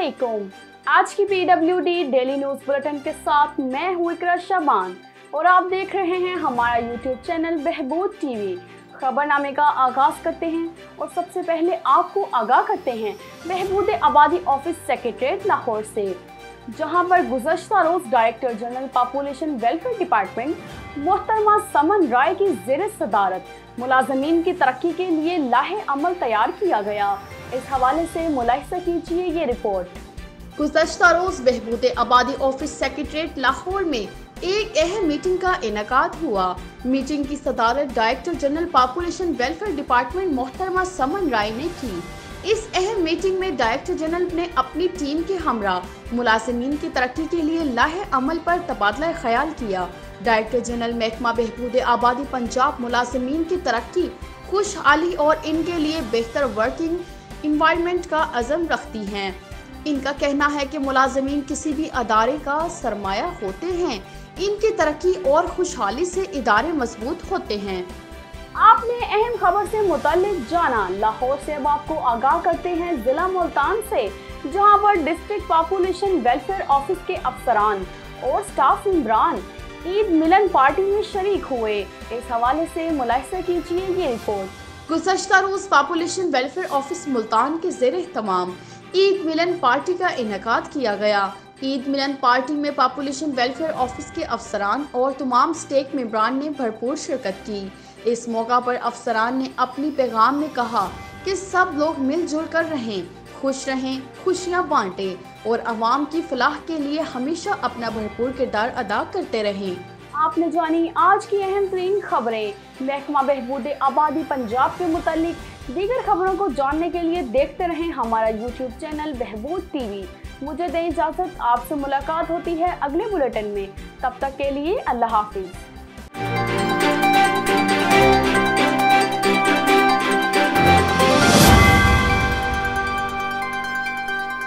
वालेकुम आज की पीडब्ल्यूडी डेली न्यूज़ बुलेटिन के साथ मैं हूँ इकरा शबान और आप देख रहे हैं हमारा यूट्यूब चैनल बहबूद टीवी खबरनामे का आगाज़ करते हैं और सबसे पहले आपको आगाह करते हैं बहबूद आबादी ऑफ़िस सेक्रेटरीट लाहौर से, जहाँ पर गुजश्ता रोज director general population welfare department मोहतरमा समन राय की जेर सदारत, मुलाजमीन की तरक्की के लिए लाहे अमल तैयार किया गया। इस हवाले से मुलाहिजा कीजिए ये रिपोर्ट। गुजशत रोज बहबूद आबादी ऑफ़िस सेक्रेटरीट लाहौर में एक अहम मीटिंग का इनका हुआ। मीटिंग की सदारत director general population welfare department मोहतरमा समन राय ने की। इस अहम मीटिंग में डायरेक्टर जनरल ने अपनी टीम के हमरा, मुलाजमीन की तरक्की के लिए लाहे अमल पर तबादला ख्याल किया। डायरेक्टर जनरल महकमा बहबूद आबादी पंजाब मुलाजमीन की तरक्की, खुशहाली और इनके लिए बेहतर वर्किंग इन्वायरमेंट का अज़म रखती हैं। इनका कहना है कि मुलाजमीन किसी भी अदारे का सरमाया होते हैं। इनकी तरक्की और खुशहाली से इदारे मज़बूत होते हैं। आपने अहम खबर से मुतलिक जाना। लाहौर से अब आपको आगाह करते हैं जिला मुल्तान से, जहाँ पर डिस्ट्रिक्ट पॉपुलेशन वेलफेयर ऑफ़िस के अफसरान और स्टाफ इमरान ईद मिलन पार्टी में शरीक हुए। इस हवाले से मुलायसा कीजिए ये रिपोर्ट गुजशत रोज पॉपुलेशन वेलफेयर ऑफ़िस मुल्तान के जेर तमाम ईद मिलन पार्टी का इनका किया गया। ईद मिलन पार्टी में पॉपुलेशन वेलफेयर ऑफ़िस के अफसरान और तमाम स्टेक मेम्बरान ने भरपूर शिरकत की। इस मौका पर अफसरान ने अपनी पैगाम में कहा कि सब लोग मिलजुल कर रहें, खुश रहें, खुशियाँ बांटें और आवाम की फलाह के लिए हमेशा अपना भरपूर किरदार अदा करते रहें। आपने जानी आज की अहम तरीन खबरें। महकमा बहबूद आबादी पंजाब के मुतालिक दीगर खबरों को जानने के लिए देखते रहें हमारा यूट्यूब चैनल बहबूद टीवी। मुझे दें इजाज़त, आपसे मुलाकात होती है अगले बुलेटिन में। तब तक के लिए अल्लाह हाफिज़।